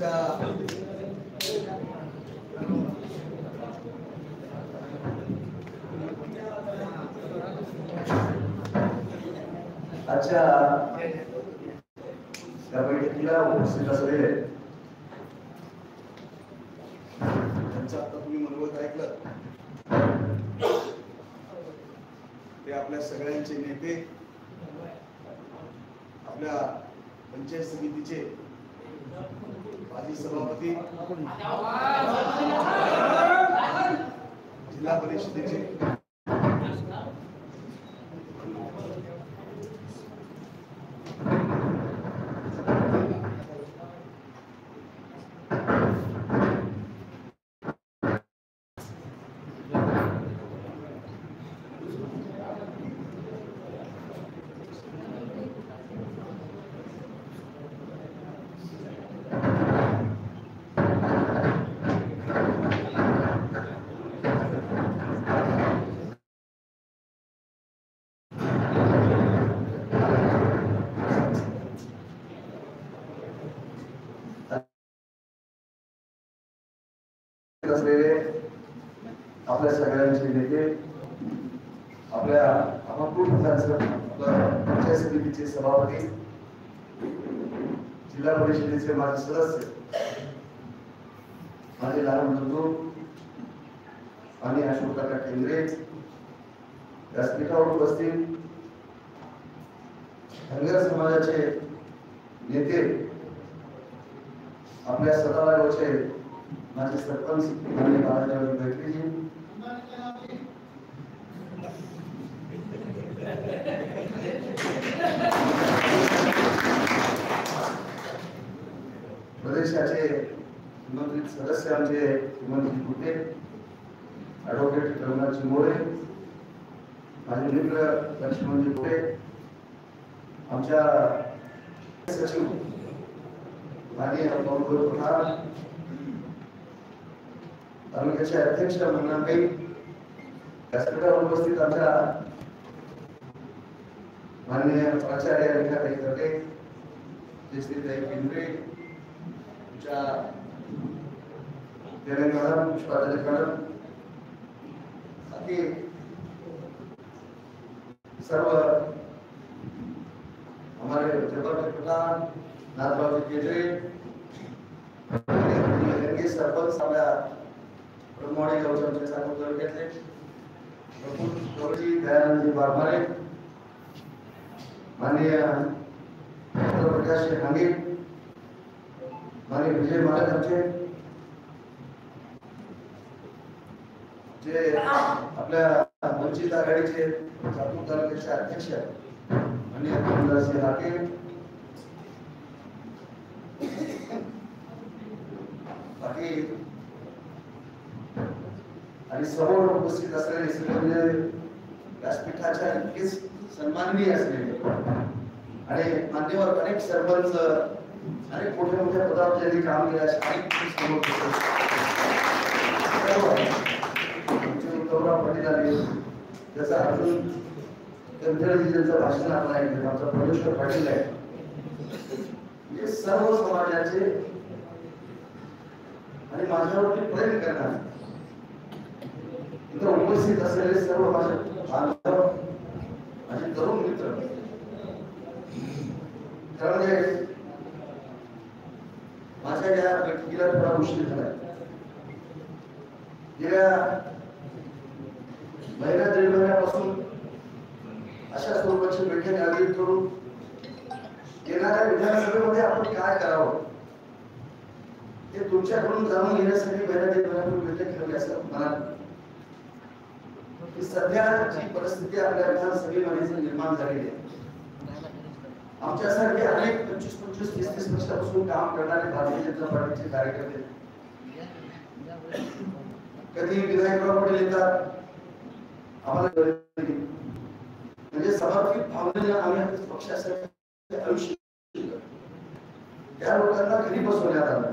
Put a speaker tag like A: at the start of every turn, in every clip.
A: आमच्या आजच्या या बैठकीला उपस्थित असलेले त्यांचं आता तुम्ही मनोगत ऐकलं. ते आपल्या सगळ्यांचे नेते आपल्या पंचायत समितीचे माजी सभापती जिल्हा परिषदेचे असलेले आपल्या सगळ्यांचे नेते आपल्या अमापूर पंचायत समितीचे सभापती जिल्हा परिषदेचे माझे सदस्य माझे लहान बंधू आणि अशोककाका केंद्रे व्यासपीठावर उपस्थित धनगर समाजाचे नेते आपल्या सतरा हमारे सरपंच हमारे राजा बैठे जी। प्रदेशाचे निमंत्रित सदस्य आमचे निमंत्रित होते ॲडव्होकेट रघुनाथजी मोरे माझे मित्र लक्ष्मणजी मोरे आमच्या सचिव माननीय पवन प्रधान तालुक्याचे अध्यक्ष मंगळाबाई व्यासपीठावर उपस्थित आमच्या माननीय प्राचार्य रेखाताई तटे जयश्रीताई केंद्रे तुमच्या देवेंद्र मॅडम पुष्पाचार्य मॅडम बाकी सर्व हमारे ज़बरदस्त प्रधान, नाथबाबू केंद्रे सरपंच आपल्या मॉडेल गौतमचे साखर घेतले प्रफुल गौरजी दयानंदजी बारमारे माननीय प्रकाश हांगीर, माननीय विजय महाराज आमचे जे आपल्या वंचित आघाडीचे सातूर तालुक्याचे अध्यक्ष माननीय सिंह राठे आणि समोर उपस्थित असलेले सगळे व्यासपीठाच्या इतकेच सन्माननीय असलेले. आणि मान्यवर अनेक सरपंच अनेक मोठ्या मोठ्या पदावर ज्यांनी काम केलं असे अनेक समोर उपस्थित. सर्व पाटील आले. त्याचा अजून गंधर्जी ज्यांचं भाषण आपलं आहे आमचा परमेश्वर पाटील आहे. हे सर्व समाजाचे आणि माझ्यावरती प्रेम करणार उपस्थित असलेले सर्व माझे बांधव माझे तरुण मित्र. खरं म्हणजे माझ्या या बैठकीला थोडा उशीर झाला. गेल्या महिना दीड महिन्यापासून अशा स्वरूपाची बैठक आयोजित करून येणाऱ्या विधानसभेमध्ये आपण काय करावं? ते तुमच्याकडून जाणून घेण्यासाठी महिना दीड महिन्यापूर्वी बैठक ठेवली असं मला निर्माण अनेक पंचवीस पंचवीस तीस तीस वर्षापासून काम करणारे भारतीय जनता पार्टीचे कार्यकर्ते कधी येतात आम्हाला म्हणजे भावनेने आम्ही पक्षासाठी आयुष्य. त्या लोकांना घरी बसवण्यात आलं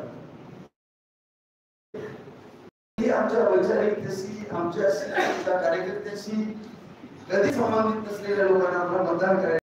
A: आमच्या वैचारिक आमच्या आमच्या कार्यकर्त्याशी कधी संबंधित नसलेल्या लोकांना आम्हाला मतदान करायला